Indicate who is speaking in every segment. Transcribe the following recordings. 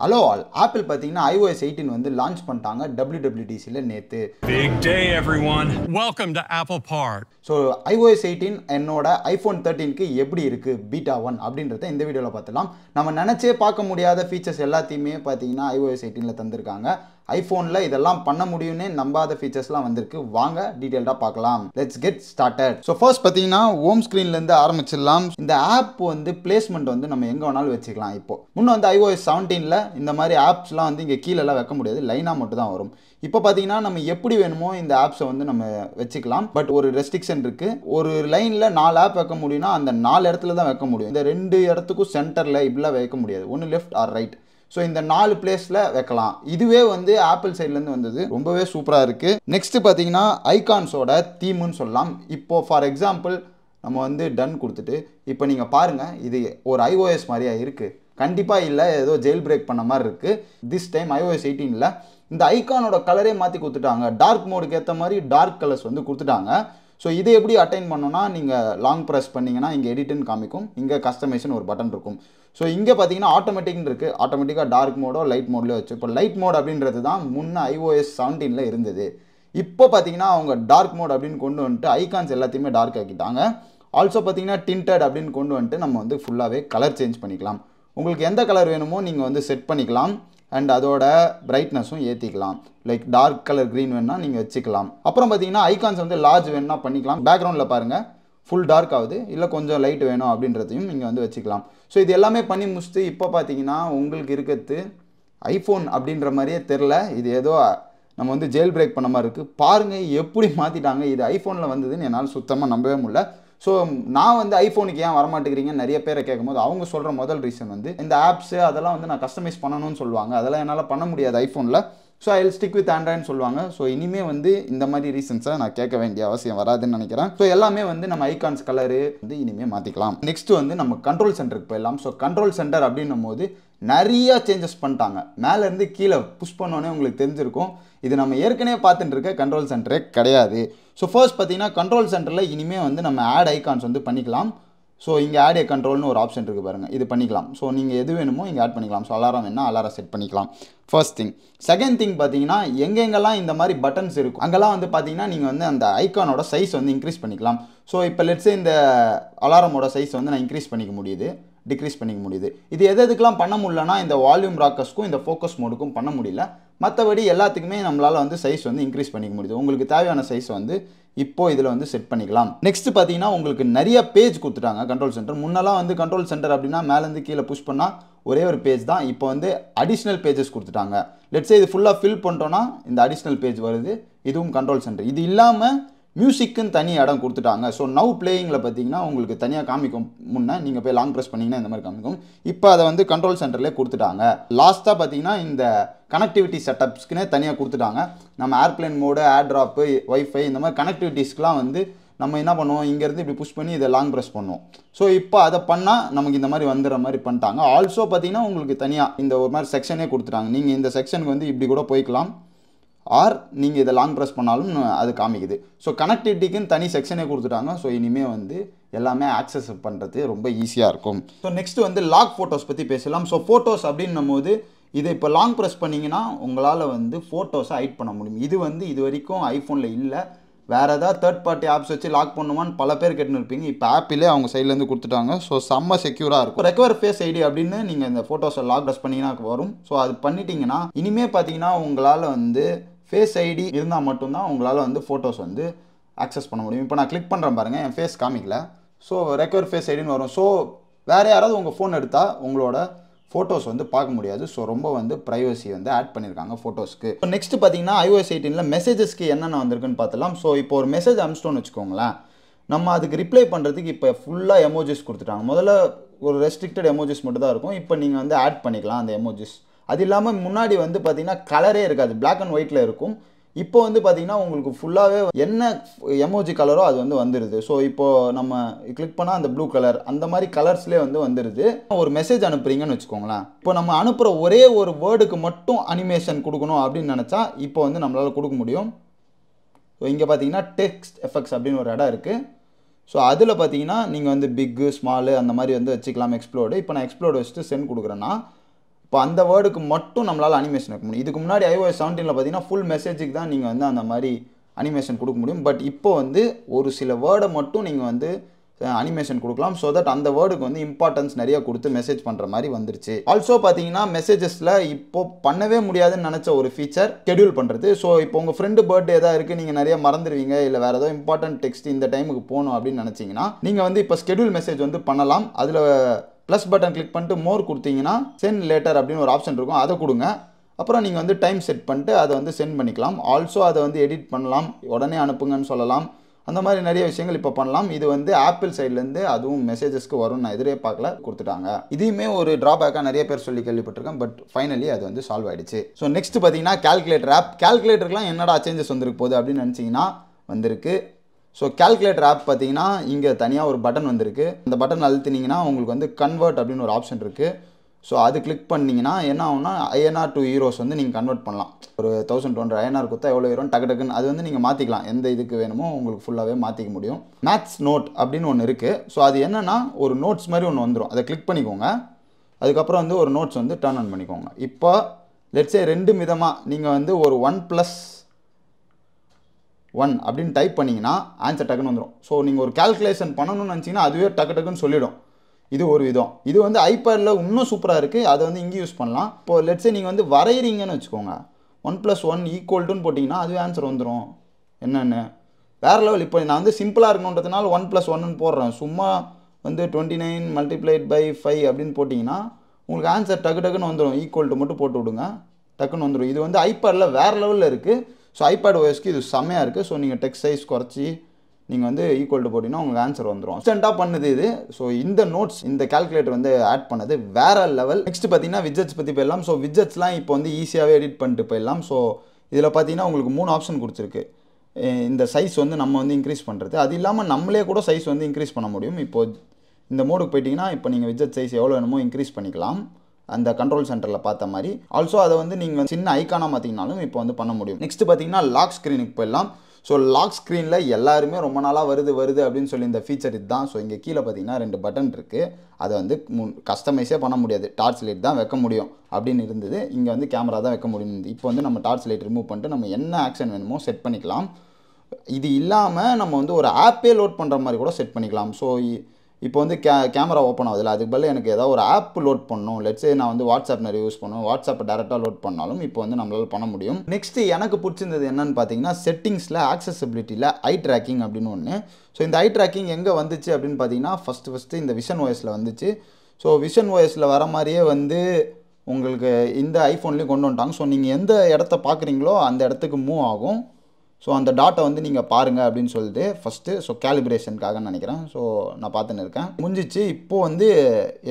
Speaker 1: Hello all Apple பார்த்தீங்கன்னா iOS eighteen வந்து launch பண்ணிட்டாங்க டபிள்யூடபிள்யூடிசியில் நேற்று
Speaker 2: Big day, everyone. Welcome to Apple Park.
Speaker 1: So iOS eighteen என்னோட ஐஃபோன் தேர்ட்டீனுக்கு எப்படி இருக்குது பீட்டா ஒன் அப்படின்றத இந்த வீடியோவில் பார்த்துலாம் நம்ம நினச்சே பார்க்க முடியாத ஃபீச்சர்ஸ் எல்லாத்தையுமே பார்த்தீங்கன்னா iOS எயிட்டீனில் தந்திருக்காங்க. ஐஃபோனில் இதெல்லாம் பண்ண முடியும்னு நம்பாத ஃபீச்சர்ஸ்லாம் வந்திருக்கு. வாங்க டீட்டெயில்டாக பார்க்கலாம். Let's get started so first பார்த்தீங்கன்னா ஹோம் ஸ்க்ரீன்லேருந்து ஆரம்பிச்சிடலாம். இந்த ஆப் வந்து பிளேஸ்மெண்ட் வந்து நம்ம எங்கே வேணாலும் வச்சுக்கலாம் இப்போ. முன்னே வந்து ஐஓஎஸ் செவன்டீனில் இந்த மாதிரி ஆப்ஸ்லாம் வந்து இங்கே கீழெல்லாம் வைக்க முடியாது. லைனாக மட்டும் தான் வரும். இப்போ பார்த்தீங்கன்னா நம்ம எப்படி வேணுமோ இந்த ஆப்ஸை வந்து நம்ம வச்சுக்கலாம். பட் ஒரு ரெஸ்ட்ரிக்ஷன் இருக்குது ஒரு லைனில் நாலு ஆப் வைக்க முடியும்னா அந்த நாலு இடத்துல தான் வைக்க முடியும். இந்த ரெண்டு இடத்துக்கும் சென்டரில் இப்படிலாம் வைக்க முடியாது. ஒன்று லெஃப்ட் ஆர் ரைட் ஸோ இந்த நாலு பிளேஸில் வைக்கலாம். இதுவே வந்து ஆப்பிள் சைட்லேருந்து வந்தது. ரொம்பவே சூப்பராக இருக்குது நெக்ஸ்ட்டு பார்த்தீங்கன்னா ஐகான்ஸோட தீமுன்னு சொல்லலாம். இப்போது ஃபார் எக்ஸாம்பிள் நம்ம வந்து டன் கொடுத்துட்டு இப்போ நீங்கள் பாருங்கள் இது ஒரு ஐஓஎஸ் மாதிரியா இருக்குது கண்டிப்பாக இல்லை ஏதோ ஜெயில் பிரேக் பண்ண மாதிரி இருக்குது திஸ் டைம் ஐஓஎஸ் எயிட்டீனில் இந்த ஐகானோட கலரே மாற்றி கொடுத்துட்டாங்க. டார்க் மோடுக்கு ஏற்ற மாதிரி டார்க் கலர்ஸ் வந்து கொடுத்துட்டாங்க. ஸோ இதை எப்படி அட்டைன் பண்ணோன்னா நீங்கள் லாங் ப்ரெஸ் பண்ணிங்கன்னா இங்கே எடிட்டுன்னு காமிக்கும். இங்கே கஸ்டமைஸ்னு ஒரு பட்டன் இருக்கும். ஸோ இங்கே பார்த்தீங்கன்னா ஆட்டோமேட்டிக்னு இருக்குது ஆட்டோமேட்டிக்காக டார்க் மோடோ லைட் மோட்லேயோ வச்சு. இப்போ லைட் மோட் அப்படின்றது தான் முன்ன ஐஓஎஸ் செவன்டீனில் இருந்தது. இப்போ பார்த்தீங்கன்னா அவங்க டார்க் மோட் அப்படின்னு கொண்டு வந்துட்டு ஐகான்ஸ் எல்லாத்தையுமே டார்க் ஆக்கிட்டாங்க. ஆல்சோ பார்த்தீங்கன்னா டிண்டட் அப்படின்னு கொண்டு வந்துட்டு நம்ம வந்து ஃபுல்லாகவே கலர் சேஞ்ச் பண்ணிக்கலாம். உங்களுக்கு எந்த கலர் வேணுமோ நீங்கள் வந்து செட் பண்ணிக்கலாம். அண்ட் அதோட பிரைட்னஸும் ஏற்றிக்கலாம் லைக் டார்க் கலர் க்ரீன் வேணால் நீங்கள் வச்சுக்கலாம். அப்புறம் பார்த்தீங்கன்னா ஐகான்ஸ் வந்து லார்ஜ் வேணால் பண்ணிக்கலாம். பேக்ரவுண்டில் பாருங்கள் ஃபுல் டார்க் ஆகுது. இல்லை கொஞ்சம் லைட் வேணும் அப்படின்றதையும் நீங்கள் வந்து வச்சுக்கலாம். ஸோ இது எல்லாமே பண்ணி முடிச்சுட்டு இப்போ பார்த்தீங்கன்னா உங்களுக்கு இருக்கிறது ஐஃபோன் அப்படின்ற மாதிரியே தெரில இது ஏதோ நம்ம வந்து ஜெயில் பிரேக் பண்ண மாதிரி இருக்குது பாருங்கள் எப்படி மாற்றிட்டாங்க இது ஐஃபோனில் வந்ததுன்னு என்னால் சுத்தமாக நம்பவே முடியல. ஸோ நான் வந்து ஐஃபோனுக்கு ஏன் வரமாட்டேங்கிறீங்கன்னு நிறைய பேரை கேட்கும்போது அவங்க சொல்கிற முதல் ரீசன் வந்து இந்த ஆப்ஸு அதெல்லாம் வந்து நான் கஸ்டமைஸ் பண்ணணும்னு சொல்லுவாங்க. அதெல்லாம் என்னால் பண்ண முடியாது ஐஃபோனில் ஸோ ஐ ஸ்டிக் வித் ஆண்ட்ராய்டுன்னு சொல்லுவாங்க. ஸோ இனிமேல் வந்து இந்த மாதிரி ரீசன்ஸை நான் கேட்க வேண்டிய அவசியம் வராதுன்னு நினைக்கிறேன். ஸோ எல்லாமே வந்து நம்ம ஐகான்ஸ் கலரு வந்து இனிமேல் மாற்றிக்கலாம் நெக்ஸ்ட் வந்து நம்ம கண்ட்ரோல் சென்டருக்கு போயிடலாம். ஸோ கண்ட்ரோல் சென்டர் அப்படின்னும் போது நிறைய சேஞ்சஸ் பண்ணிட்டாங்க. மேலேருந்து கீழே புஷ் பண்ணோன்னே உங்களுக்கு தெரிஞ்சிருக்கும். இது நம்ம ஏற்கனவே பார்த்துட்டு இருக்க கண்ட்ரோல் சென்டரே கிடையாது. ஸோ ஃபர்ஸ்ட் பார்த்தீங்கன்னா கண்ட்ரோல் சென்டரில் இனிமேல் வந்து நம்ம ஆட் ஐகான்ஸ் வந்து பண்ணிக்கலாம். ஸோ இங்கே ஆட் ஏ கண்ட்ரோல்னு ஒரு ஆப்ஷன் இருக்குது பாருங்கள் இது பண்ணிக்கலாம். ஸோ நீங்கள் எது வேணுமோ இங்கே ஆட் பண்ணிக்கலாம். ஸோ அலாரம் வேணால் அலாரம் செட் பண்ணிக்கலாம். ஃபர்ஸ்ட் திங் செகண்ட் திங் பார்த்தீங்கன்னா எங்கெங்கெல்லாம் இந்த மாதிரி பட்டன்ஸ் இருக்கும் அங்கெல்லாம் வந்து பார்த்தீங்கன்னா நீங்கள் வந்து அந்த ஐக்கானோட சைஸ் வந்து இன்க்ரீஸ் பண்ணிக்கலாம். ஸோ இப்போ லெட்ஸே இந்த அலாரமோட சைஸ் வந்து நான் இன்க்ரீஸ் பண்ணிக்க முடியுது டிக்ரீஸ் பண்ணிக்க முடியுது. இது எது எதுக்கெல்லாம் பண்ண முடியலன்னா இந்த வால்யூம் ராக்கர்ஸ்க்கும் இந்த ஃபோக்கஸ் மோடுக்கும் பண்ண முடியல. மற்றபடி எல்லாத்துக்குமே நம்மளால் வந்து சைஸ் வந்து இன்க்ரீஸ் பண்ணிக்க முடியுது. உங்களுக்கு தேவையான சைஸ் வந்து இப்போ இதில் வந்து செட் பண்ணிக்கலாம். நெக்ஸ்ட் பார்த்தீங்கன்னா உங்களுக்கு நிறைய பேஜ் கொடுத்துட்டாங்க கண்ட்ரோல் சென்டர் முன்னெல்லாம் வந்து கண்ட்ரோல் சென்டர் அப்படின்னா மேலேருந்து கீழே புஷ் பண்ணால் ஒரே ஒரு பேஜ் தான். இப்போ வந்து அடிஷ்னல் பேஜஸ் கொடுத்துட்டாங்க. லெட்ஸே இது ஃபுல்லாக ஃபில் பண்ணிட்டோன்னா இந்த அடிஷ்னல் பேஜ் வருது. இதுவும் கண்ட்ரோல் சென்டர் இது இல்லாமல் மியூசிக்குன்னு தனி இடம் கொடுத்துட்டாங்க. ஸோ நவ் பிளேயிங்கில் பார்த்தீங்கன்னா உங்களுக்கு தனியாக காமிக்கும். முன்னே நீங்கள் போய் லாங் ப்ரெஸ் பண்ணிங்கன்னா இந்த மாதிரி காமிக்கும். இப்போ அதை வந்து கண்ட்ரோல் சென்டர்லேயே கொடுத்துட்டாங்க. லாஸ்ட்டாக பார்த்தீங்கன்னா இந்த கனெக்டிவிட்டி செட்டப்ஸ்க்குனே தனியாக கொடுத்துட்டாங்க. நம்ம airplane mode air drop wifi இந்த மாதிரி கனெக்டிவிட்டிஸ்க்குலாம் வந்து நம்ம என்ன பண்ணுவோம்? இங்கேருந்து இப்படி புஷ் பண்ணி இதை லாங் ப்ரெஸ் பண்ணுவோம். ஸோ இப்போ அதை பண்ணால் நமக்கு இந்த மாதிரி வந்துடுற மாதிரி பண்ணிட்டாங்க. ஆல்சோ பார்த்தீங்கன்னா உங்களுக்கு தனியாக இந்த ஒரு மாதிரி செக்ஷனே கொடுத்துட்டாங்க. நீங்கள் இந்த செக்ஷனுக்கு வந்து இப்படி கூட போய்க்கலாம். ஆர் நீங்கள் இதை லாங் ப்ரெஸ் பண்ணாலும் அது காமிக்குது. ஸோ கனெக்டிவிட்டிக்குன்னு தனி செக்ஷனே கொடுத்துட்டாங்க. ஸோ இனிமேல் வந்து எல்லாமே ஆக்சஸ் பண்ணுறது ரொம்ப ஈஸியாக இருக்கும். ஸோ நெக்ஸ்ட் வந்து லாக் ஃபோட்டோஸ் பற்றி பேசலாம். ஸோ ஃபோட்டோஸ் அப்படின்னும் போது இதை இப்போ லாங் ப்ரெஸ் பண்ணிங்கன்னா உங்களால் வந்து ஃபோட்டோஸை ஹைட் பண்ண முடியும். இது வந்து இது வரைக்கும் ஐஃபோனில் இல்லை. வேறு ஏதாவது தேர்ட் பார்ட்டி ஆப்ஸ் வச்சு லாக் பண்ணுமான்னு பல பேர் கேட்டுன்னு இருப்பீங்க இப்போ ஆப்பிலே அவங்க சைட்லேருந்து கொடுத்துட்டாங்க. ஸோ செம்ம செக்யூராக இருக்கும். ரெக்கவர் ஃபேஸ் ஐடி அப்படின்னு நீங்கள் இந்த ஃபோட்டோஸை லாக் டஸ் பண்ணிங்கன்னா வரும். ஸோ அது பண்ணிட்டீங்கன்னா இனிமேல் பார்த்தீங்கன்னா உங்களால் வந்து ஃபேஸ் ஐடி இருந்தால் மட்டும்தான் உங்களால் வந்து ஃபோட்டோஸ் வந்து ஆக்சஸ் பண்ண முடியும். இப்போ நான் கிளிக் பண்ணுறேன் பாருங்கள் என் ஃபேஸ் காமிக்கல. ஸோ ரெக்கவர் ஃபேஸ் ஐடின்னு வரும். ஸோ வேறு யாராவது உங்கள் ஃபோன் எடுத்தால் உங்களோட ஃபோட்டோஸ் வந்து பார்க்க முடியாது. ஸோ ரொம்ப வந்து ப்ரைவசி வந்து ஆட் பண்ணியிருக்காங்க ஃபோட்டோஸ்க்கு இப்போ நெக்ஸ்ட் பார்த்தீங்கன்னா ஐஓஎஸ் எயிட்டீனில் மெசேஜஸ்க்கு என்னென்ன வந்திருக்குன்னு பார்த்தலாம் ஸோ இப்போ ஒரு மெசேஜ் அனுப்பிச்சிட்டோன்னு வச்சுக்கோங்களேன். நம்ம அதுக்கு ரிப்ளை பண்ணுறதுக்கு இப்போ ஃபுல்லாக எமோஜிஸ் கொடுத்துட்டாங்க. முதல்ல ஒரு ரெஸ்ட்ரிக்டட் எமோஜிஸ் மட்டும் தான் இருக்கும். இப்போ நீங்கள் வந்து ஆட் பண்ணிக்கலாம் அந்த எமோஜிஸ் அது இல்லாமல் முன்னாடி வந்து பார்த்தீங்கன்னா கலரே இருக்காது. பிளாக் அண்ட் ஒயிட்டில் இருக்கும். இப்போ வந்து பார்த்தீங்கன்னா உங்களுக்கு ஃபுல்லாகவே என்ன எமோஜி கலரோ அது வந்து வந்துடுது ஸோ இப்போது நம்ம கிளிக் பண்ணால் அந்த ப்ளூ கலர் அந்த மாதிரி கலர்ஸ்லேயே வந்து வந்துடுது ஒரு மெசேஜ் அனுப்புறீங்கன்னு வச்சுக்கோங்களேன். இப்போ நம்ம அனுப்புகிற ஒரே ஒரு வேர்டுக்கு மட்டும் அனிமேஷன் கொடுக்கணும் அப்படின்னு நினச்சா இப்போ வந்து நம்மளால் கொடுக்க முடியும். ஸோ இங்கே பார்த்தீங்கன்னா டெக்ஸ்ட் எஃபெக்ட்ஸ் அப்படின்னு ஒரு இடம் இருக்குது ஸோ அதில் பார்த்தீங்கன்னா நீங்கள் வந்து பிக்கு ஸ்மாலு அந்த மாதிரி வந்து வச்சுக்கலாம் எக்ஸ்ப்ளோடு இப்போ நான் எக்ஸ்ப்ளோர்டு வச்சுட்டு சென்ட் கொடுக்குறேன்னா இப்போ அந்த வேர்டுக்கு மட்டும் நம்மளால் அனிமேஷன் வைக்க முடியும். இதுக்கு முன்னாடி ஐஓஎஸ் செவன்டீனில் பார்த்தீங்கன்னா ஃபுல் மெசேஜுக்கு தான் நீங்கள் வந்து அந்த மாதிரி அனிமேஷன் கொடுக்க முடியும். பட் இப்போ வந்து ஒரு சில வேர்டை மட்டும் நீங்கள் வந்து அனிமேஷன் கொடுக்கலாம். ஸோ தட் அந்த வேர்டுக்கு வந்து இம்பார்ட்டன்ஸ் நிறைய கொடுத்து மெசேஜ் பண்ணுற மாதிரி வந்துருச்சு. ஆல்சோ பார்த்தீங்கன்னா மெசேஜஸில் இப்போ பண்ணவே முடியாதுன்னு நினச்ச ஒரு ஃபீச்சர் ஷெடியூல் பண்ணுறது ஸோ இப்போ உங்கள் ஃப்ரெண்டு பர்த்டே தான் இருக்குது நீங்கள் நிறைய மறந்துடுவீங்க இல்லை வேறு ஏதோ இம்பார்ட்டன்ட் டெக்ஸ்ட் இந்த டைமுக்கு போகணும் அப்படின்னு நினச்சிங்கன்னா நீங்கள் வந்து இப்போ ஸ்கெடியூல் மெசேஜ் வந்து பண்ணலாம். அதில் ப்ளஸ் பட்டன் கிளிக் பண்ணிட்டு மோர் கொடுத்தீங்கன்னா சென்ட் லேட்டர் அப்படின்னு ஒரு ஆப்ஷன் இருக்கும். அதை கொடுங்க. அப்புறம் நீங்கள் வந்து டைம் செட் பண்ணிட்டு அதை வந்து சென்ட் பண்ணிக்கலாம். ஆல்சோ அதை வந்து எடிட் பண்ணலாம். உடனே அனுப்புங்கன்னு சொல்லலாம். அந்த மாதிரி நிறைய விஷயங்கள் இப்போ பண்ணலாம். இது வந்து ஆப்பிள் சைட்லேருந்து அதுவும் மெசேஜஸ்க்கு வரும்னு நான் எதிரே பார்க்கல கொடுத்துட்டாங்க. இதையுமே ஒரு ட்ராபேக்காக நிறைய பேர் சொல்லி கேள்விப்பட்டிருக்கேன். பட் ஃபைனலி அது வந்து சால்வ் ஆயிடுச்சு. ஸோ நெக்ஸ்ட் பார்த்தீங்கன்னா கால்குலேட்டர் ஆப் கால்குலேட்டருக்குலாம் என்னடா சேஞ்சஸ் வந்திருக்கு போகுது அப்படின்னு நினச்சிங்கன்னா வந்திருக்கு. ஸோ கேல்குலேட்டர் ஆப் பார்த்தீங்கன்னா இங்கே தனியாக ஒரு பட்டன் வந்திருக்கு. அந்த பட்டன் அழுத்தினீங்கன்னா உங்களுக்கு வந்து கன்வெர்ட் அப்படின்னு ஒரு ஆப்ஷன் இருக்குது ஸோ அது கிளிக் பண்ணிங்கன்னா என்ன ஆகும்னா ஐஎன்ஆர் டூ ஹீரோஸ் வந்து நீங்கள் கன்வெர்ட் பண்ணலாம். ஒரு தௌசண்ட் டூ ஹண்ட்ரட் ஐஎன்ஆர் கொடுத்தா எவ்வளோ ஹீரோ டக்கு டக்குன்னு அது வந்து நீங்கள் மாற்றிக்கலாம் எந்த இதுக்கு வேணுமோ உங்களுக்கு ஃபுல்லாகவே மாற்றிக்க முடியும். மேத்ஸ் நோட் அப்படின்னு ஒன்று இருக்குது ஸோ அது என்னென்னா ஒரு நோட்ஸ் மாதிரி ஒன்று வந்துடும் அதை கிளிக் பண்ணிக்கோங்க. அதுக்கப்புறம் வந்து ஒரு நோட்ஸ் வந்து டர்ன் ஆன் பண்ணிக்கோங்க. இப்போ லெட்ஸே ரெண்டு விதமாக நீங்கள் வந்து ஒரு ஒன் ப்ளஸ் ஒன் அப்படின்னு டைப் பண்ணிங்கன்னா ஆன்சர் டக்குன்னு வந்துடும் ஸோ நீங்கள் ஒரு கால்குலேஷன் பண்ணணும்னு நினச்சிங்கன்னா அதுவே டக்கு டக்குன்னு சொல்லிடும். இது ஒரு விதம். இது வந்து ஐபேடில் இன்னும் சூப்பராக இருக்குது அதை வந்து இங்கே யூஸ் பண்ணலாம். இப்போது லெட்ஸே நீங்கள் வந்து வரைகிறீங்கன்னு வச்சுக்கோங்க. ஒன் ப்ளஸ் ஒன் ஈக்குவல்ட்டுன்னு போட்டிங்கன்னா அதுவே ஆன்சர் வந்துடும் என்னென்னு? வேறு லெவல் இப்போ நான் வந்து சிம்பிளாக இருக்கணுன்றதுனால ஒன் ப்ளஸ் ஒன்னு போடுறேன். சும்மா வந்து twenty nine multiplied by five அப்படின்னு போட்டிங்கன்னா உங்களுக்கு ஆன்சர் டக்கு டக்குன்னு வந்துடும் ஈக்குவல் டு மட்டும் போட்டு விடுங்க. டக்குன்னு வந்துடும் இது வந்து ஐபேடில் வேறு லெவலில் இருக்குது ஸோ ஐபேட் ஓஎஸ்க்கு இது செம்மையாக இருக்குது ஸோ நீங்கள் டெக்ஸ்ட் சைஸ் குறைச்சி நீங்கள் வந்து ஈக்குவல் டு போட்டிங்கன்னா உங்களுக்கு ஆன்சர் வந்துடும் இன்ஸ்டண்ட்டாக பண்ணுது இது. ஸோ இந்த நோட்ஸ் இந்த கால்குலேட்டர் வந்து ஆட் பண்ணது வேறு லெவல் நெக்ஸ்ட் பார்த்தீங்கன்னா விஜெட்ஸ் பற்றி போயிடலாம். ஸோ விஜெட்ஸ்லாம் இப்போ வந்து ஈஸியாகவே எடிட் பண்ணிட்டு போயிடலாம். ஸோ இதில் பார்த்தீங்கன்னா உங்களுக்கு மூணு ஆப்ஷன் கொடுத்துருக்கு. இந்த சைஸ் வந்து நம்ம வந்து இன்க்ரீஸ் பண்ணுறது அது இல்லாமல் நம்மளே கூட சைஸ் வந்து இன்க்ரீஸ் பண்ண முடியும். இப்போது இந்த மோடுக்கு போயிட்டிங்கன்னா இப்போ நீங்கள் விஜெட் சைஸ் எவ்வளோ வேணுமோ இன்க்ரீஸ் பண்ணிக்கலாம். அந்த கண்ட்ரோல் சென்டரில் பார்த்த மாதிரி. ஆல்சோ அதை வந்து நீங்கள் சின்ன ஐக்கானாக மாற்றிங்கனாலும் இப்போ வந்து பண்ண முடியும். நெக்ஸ்ட் பார்த்தீங்கன்னா லாக் ஸ்க்ரீனுக்கு போயிடலாம். ஸோ லாக் ஸ்க்ரீனில் எல்லாருமே ரொம்ப நாளாக வருது வருது அப்படின்னு சொல்லி இந்த ஃபீச்சர் இதுதான். ஸோ இங்கே கீழே பார்த்தீங்கன்னா ரெண்டு பட்டன் இருக்குது அதை வந்து கஸ்டமைஸே பண்ண முடியாது. டார்ச் லைட் தான் வைக்க முடியும் அப்படின்னு இருந்தது. இங்கே வந்து கேமரா தான் வைக்க முடியும். இப்போ வந்து நம்ம டார்ச் லைட் ரிமூவ் பண்ணிட்டு நம்ம என்ன ஆக்ஷன் வேணுமோ செட் பண்ணிக்கலாம். இது இல்லாமல் நம்ம வந்து ஒரு ஆப்பே லோட் பண்ணுற மாதிரி கூட செட் பண்ணிக்கலாம். ஸோ இப்போ வந்து கே கேமரா ஓப்பன் ஆகுதுல்ல அதுக்கு பதில் எனக்கு ஏதாவது ஒரு ஆப் லோட் பண்ணணும். லெட்ஸே நான் வந்து வாட்ஸ்அப் நிறைய யூஸ் பண்ணுவேன். வாட்ஸ்அப்பை டேரெக்டாக லோட் பண்ணாலும் இப்போ வந்து நம்மளால் பண்ண முடியும். நெக்ஸ்ட் எனக்கு பிடிச்சிருந்தது என்னன்னு பார்த்தீங்கன்னா செட்டிங்ஸில் ஆக்சசபிலிட்டியில் ஐ ட்ராக்கிங் அப்படின்னு ஒன்று ஸோ இந்த ஐ ட்ராக்கிங் எங்கே வந்துச்சு அப்படின்னு பார்த்தீங்கன்னா ஃபஸ்ட்டு ஃபஸ்ட்டு இந்த விஷன் ஓஎஸில் வந்துச்சு. ஸோ விஷன் ஓஎஸில் வர மாதிரியே வந்து உங்களுக்கு இந்த ஐஃபோன்லேயும் கொண்டு வந்துட்டாங்க. ஸோ நீங்கள் எந்த இடத்த பார்க்குறீங்களோ அந்த இடத்துக்கு மூவ் ஆகும். ஸோ அந்த டாட்டை வந்து நீங்கள் பாருங்கள் அப்படின்னு சொல்லிட்டு ஃபஸ்ட்டு ஸோ கேலிப்ரேஷனுக்காக நினைக்கிறேன். ஸோ நான் பார்த்துன்னு இருக்கேன். முடிஞ்சிச்சு. இப்போது வந்து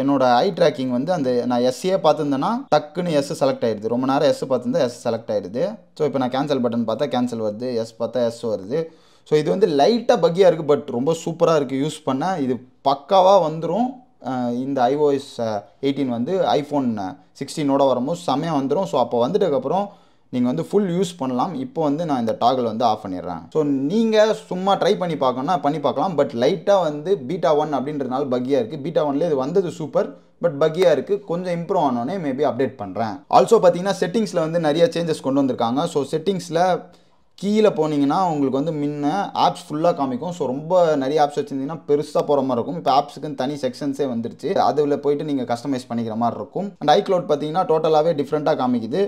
Speaker 1: என்னோட ஐ ட்ராக்கிங் வந்து அந்த நான் எஸ்ஸே பார்த்துருந்தேன்னா டக்குன்னு எஸ் செலக்ட் ஆயிடுது. ரொம்ப நேரம் எஸ் பார்த்துருந்தா எஸ் செலக்ட் ஆயிடுது. ஸோ இப்போ நான் கேன்சல் பட்டன் பார்த்தா கேன்சல் வருது. எஸ் பார்த்தா எஸ் வருது. ஸோ இது வந்து லைட்டாக பக்கியாக இருக்குது பட் ரொம்ப சூப்பராக இருக்குது யூஸ் பண்ண இது பக்காவாக வந்துடும் இந்த ஐஓஎஸ் எயிட்டீன் வந்து ஐஃபோன் சிக்ஸ்டீனோட வரும்போது செம்மையாக வந்துடும் ஸோ அப்போ வந்துட்டதுக்கப்புறம் நீங்கள் வந்து ஃபுல் யூஸ் பண்ணலாம். இப்போ வந்து நான் இந்த டாகல் வந்து ஆஃப் பண்ணிடுறேன். ஸோ நீங்கள் சும்மா ட்ரை பண்ணி பார்க்கணும்னா பண்ணி பார்க்கலாம். பட் லைட்டாக வந்து பீட்டா ஒன் அப்படின்றதுனால பக்கியாக இருக்குது பீட்டா ஒன்லேயே இது வந்தது சூப்பர் பட் பக்கியாக இருக்குது கொஞ்சம் இம்ப்ரூவ் ஆனோடனே மேபி அப்டேட் பண்ணுறேன் ஆல்சோ பார்த்தீங்கன்னா செட்டிங்ஸில் வந்து நிறைய சேஞ்சஸ் கொண்டு வந்திருக்காங்க. ஸோ செட்டிங்ஸில் கீழே போனீங்கன்னா உங்களுக்கு வந்து முன்ன ஆப்ஸ் ஃபுல்லாக காமிக்கும். ஸோ ரொம்ப நிறைய ஆப்ஸ் வச்சுருந்தீங்கன்னா பெருசாக போகிற மாதிரி இருக்கும். இப்போ ஆப்ஸுக்குன்னு தனி செக்ஷன்ஸே வந்துருச்சு. அதில் போயிட்டு நீங்கள் கஸ்டமைஸ் பண்ணிக்கிற மாதிரி இருக்கும். அண்ட் ஐக்ளவுட் பார்த்தீங்கன்னா டோட்டலாகவே டிஃப்ரெண்ட்டாக காமிக்குது.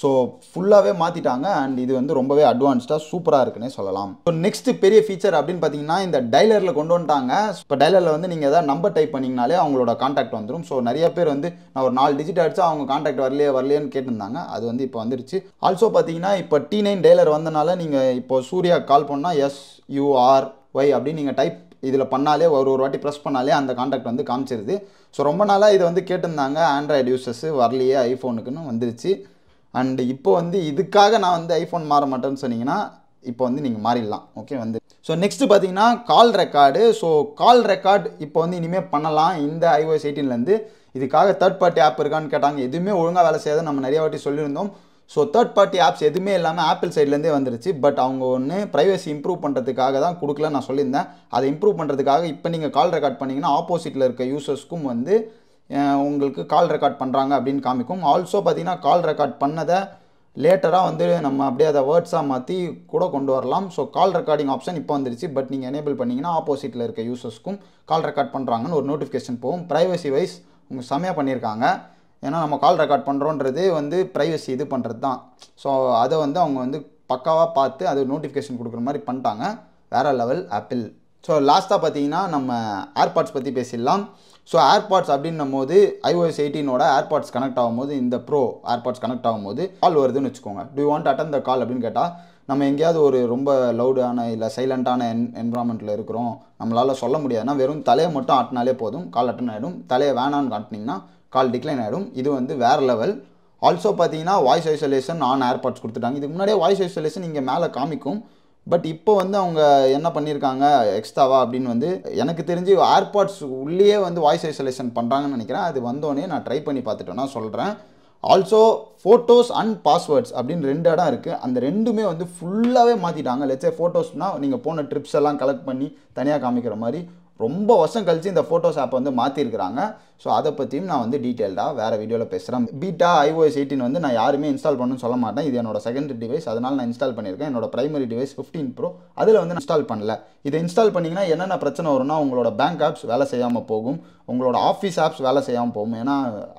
Speaker 1: ஸோ ஃபுல்லாகவே மாற்றிட்டாங்க அண்ட் இது வந்து ரொம்பவே அட்வான்ஸ்டாக சூப்பராக இருக்குன்னே சொல்லலாம். ஸோ நெக்ஸ்ட் பெரிய ஃபீச்சர் அப்படின்னு பார்த்தீங்கன்னா இந்த டைலரில் கொண்டு வந்துட்டாங்க. இப்போ டைலரில் வந்து நீங்கள் எதாவது நம்பர் டைப் பண்ணிங்கனாலே அவங்களோட காண்டாக்ட் வந்துடும் ஸோ நிறைய பேர் வந்து நான் ஒரு நாலு டிஜிட் அடிச்சா அவங்க காண்டாக்ட் வரலையே வரலையேன்னு கேட்டிருந்தாங்க. அது வந்து இப்போ வந்துருச்சு. ஆல்சோ பார்த்தீங்கன்னா இப்போ டி நைன் டைலர் வந்தனால நீங்கள் இப்போ சூர்யா கால் பண்ணால் எஸ் யூஆர் ஒய் அப்படின்னு நீங்கள் டைப் இதில் பண்ணாலே ஒரு ஒரு வாட்டி ப்ரெஸ் பண்ணாலே அந்த காண்டாக்ட் வந்து காமிச்சிருது. ஸோ ரொம்ப நாளாக இதை வந்து கேட்டிருந்தாங்க. ஆண்ட்ராய்டு யூசர்ஸ் வரலையே ஐஃபோனுக்குன்னு வந்துருச்சு. அண்ட் இப்போ வந்து இதுக்காக நான் வந்து ஐஃபோன் மாற மாட்டேன்னு சொன்னீங்கன்னா இப்போ வந்து நீங்கள் மாறிடலாம். ஓகே வந்து. ஸோ நெக்ஸ்ட்டு பார்த்தீங்கன்னா call record so call record இப்போ வந்து இனிமேல் பண்ணலாம். இந்த ஐஓஎஸ் எயிட்டீன்லேருந்து இதுக்காக தேர்ட் பார்ட்டி ஆப் இருக்கான்னு கேட்டாங்க. எதுவுமே ஒழுங்காக வேலை செய்யாத நம்ம நிறைய வாட்டி சொல்லியிருந்தோம். ஸோ தேர்ட் பார்ட்டி ஆப்ஸ் எதுவுமே இல்லாமல் ஆப்பிள் சைட்லேருந்தே வந்துருச்சு. பட் அவங்க ஒன்று ப்ரைவசி இம்ப்ரூவ் பண்ணுறதுக்காக தான் கொடுக்கல நான் சொல்லியிருந்தேன். அதை இம்ப்ரூவ் பண்ணுறதுக்காக இப்போ நீங்கள் கால் ரெக்கார்ட் பண்ணிங்கன்னா ஆப்போசிட்டில் இருக்க யூசர்ஸ்க்கும் வந்து உங்களுக்கு கால் ரெக்கார்ட் பண்ணுறாங்க அப்படின்னு காமிக்கும். ஆல்சோ பார்த்தீங்கன்னா கால் ரெக்கார்ட் பண்ணதை லேட்டராக வந்து நம்ம அப்படியே அதை வேர்ட்ஸாக மாற்றி கூட கொண்டு வரலாம். ஸோ கால் ரெக்கார்டிங் ஆப்ஷன் இப்போ வந்துருச்சு. பட் நீங்கள் எனேபிள் பண்ணிங்கன்னா ஆப்போசிட்டில் இருக்க யூசர்ஸ்க்கும் கால் ரெக்கார்ட் பண்ணுறாங்கன்னு ஒரு நோட்டிஃபிகேஷன் போகும். ப்ரைவசி வைஸ் உங்க செமையாக பண்ணியிருக்காங்க. ஏன்னா நம்ம கால் ரெக்கார்ட் பண்ணுறோன்றது வந்து ப்ரைவசி இது பண்ணுறது தான் ஸோ அதை வந்து அவங்க வந்து பக்காவாக பார்த்து அது நோட்டிஃபிகேஷன் கொடுக்குற மாதிரி பண்ணிட்டாங்க. வேறு லெவல் ஆப்பிள் ஸோ லாஸ்ட்டாக பார்த்தீங்கன்னா நம்ம ஏர்பாட்ஸ் பற்றி பேசிடலாம். ஸோ ஏர்பாட்ஸ் அப்படின்னும் போது ஐஓஎஸ் எயிட்டீனோட ஏர்பாட்ஸ் கனெக்ட் ஆகும்போது இந்த ப்ரோ ஏர்பாட்ஸ் கனெக்ட் ஆகும்போது கால் வருதுன்னு வச்சுக்கோங்க. Do want attend the call அப்படின்னு கேட்டால் நம்ம எங்கேயாவது ஒரு ரொம்ப லவுடான இல்லை சைலண்ட்டான என் என்வரான்மெண்ட்டில் இருக்கிறோம். நம்மளால் சொல்ல முடியாதுன்னா வெறும் தலையை மட்டும் ஆட்டினாலே போதும். கால் அட்டன் ஆகிடும் தலையை வேணான்னு காட்டினீங்கன்னா கால் டிக்ளைன் ஆகிடும் இது வந்து வேறு லெவல் ஆல்சோ பார்த்தீங்கன்னா வாய்ஸ் ஐசோலேஷன் ஆன் ஏர்பாட்ஸ் கொடுத்துட்டாங்க. இதுக்கு முன்னாடியே வாய்ஸ் ஐசோலேஷன் இங்கே மேலே காமிக்கும். பட் இப்போ வந்து அவங்க என்ன பண்ணியிருக்காங்க எக்ஸ்ட்ராவா அப்படின்னு வந்து எனக்கு தெரிஞ்சு ஏர்பாட்ஸ் உள்ளேயே வந்து வாய்ஸ் ஐசோலேஷன் பண்ணுறாங்கன்னு நினைக்கிறேன். அது வந்தோடனே நான் ட்ரை பண்ணி பார்த்துட்டோன்னா சொல்கிறேன் ஆல்சோ ஃபோட்டோஸ் அண்ட் பாஸ்வேர்ட்ஸ் அப்படின்னு ரெண்டு இடம் இருக்குது அந்த ரெண்டுமே வந்து ஃபுல்லாகவே மாற்றிட்டாங்க லெட்ஸே ஃபோட்டோஸ்னால் நீங்கள் போன ட்ரிப்ஸ் எல்லாம் கலெக்ட் பண்ணி தனியாக காமிக்கிற மாதிரி ரொம்ப வருஷம் கழித்து இந்த ஃபோட்டோஸ் ஆப் வந்து மாற்றிருக்கிறாங்க ஸோ அதை பற்றியும் நான் வந்து டீட்டெயில்டாக வேறு வீடியோவில் பேசுகிறேன் பீட்டா ஐஓஎஸ் எயிட்டின் வந்து நான் யாருமே இன்ஸ்டால் பண்ணணும்னு சொல்ல மாட்டேன். இது என்னோட செகண்ட் டிவைஸ் அதனால் நான் இன்ஸ்டால் பண்ணியிருக்கேன். என்னோட பிரைமரி டிவைஸ் ஃபிஃப்டீன் ப்ரோ அதில் வந்து நான் இன்ஸ்டால் பண்ணல. இதை இன்ஸ்டால் பண்ணிங்கன்னா என்னென்ன பிரச்சனை வரும்னா உங்களோட பேங்க் ஆப்ஸ் வேலை செய்யாமல் போகும். உங்களோட ஆஃபீஸ் ஆப்ஸ் வேலை செய்யாமல் போகும். ஏன்னா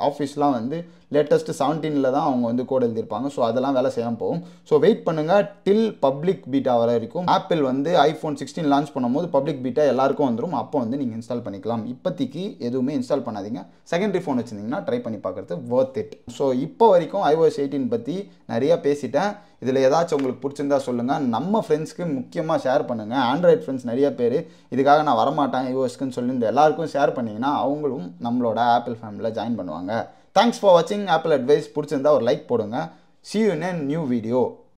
Speaker 1: ஆஃபீஸ்லாம் வந்து லேட்டஸ்ட்டு செவன்டீனில் தான் அவங்க வந்து கோட் எழுதியிருப்பாங்க. ஸோ அதெல்லாம் வேலை செய்யாமல் போகும். ஸோ வெயிட் பண்ணுங்கள் டில் பப்ளிக் பீட்டா வர வரைக்கும். ஆப்பிள் வந்து ஐஃபோன் சிக்ஸ்டீன் லான்ச் பண்ணும்போது பப்ளிக் பீட்டா எல்லாருக்கும் வந்துடும் அப்போ வந்து நீங்கள் இன்ஸ்டால் பண்ணிக்கலாம். இப்போதைக்கு எதுவுமே இன்ஸ்டால் பண்ணாதீங்க. செகண்டரி ஃபோன் வச்சுருந்தீங்கன்னா ட்ரை பண்ணி பார்க்குறது worth இட் ஸோ இப்போ வரைக்கும் ஐஓஎஸ் எயிட்டீன் பற்றி நிறையா பேசிட்டேன். இதில் ஏதாச்சும் உங்களுக்கு பிடிச்சிருந்தா சொல்லுங்கள் நம்ம ஃப்ரெண்ட்ஸ்க்கு முக்கியமாக ஷேர் பண்ணுங்கள் ஆண்ட்ராய்ட் ஃப்ரெண்ட்ஸ் நிறைய பேர் இதுக்காக நான் வரமாட்டேன் ஐஓஎஸ்க்குன்னு சொல்லி இந்த எல்லாருக்கும் ஷேர் பண்ணிங்கன்னா அவங்களும் நம்மளோட ஆப்பிள் ஃபேமிலியில் ஜாயின் பண்ணுவாங்க. தேங்க்ஸ் ஃபார் வாட்சிங் ஆப்பிள் அட்வைஸ் பிடிச்சிருந்தா ஒரு லைக் போடுங்க. C you new video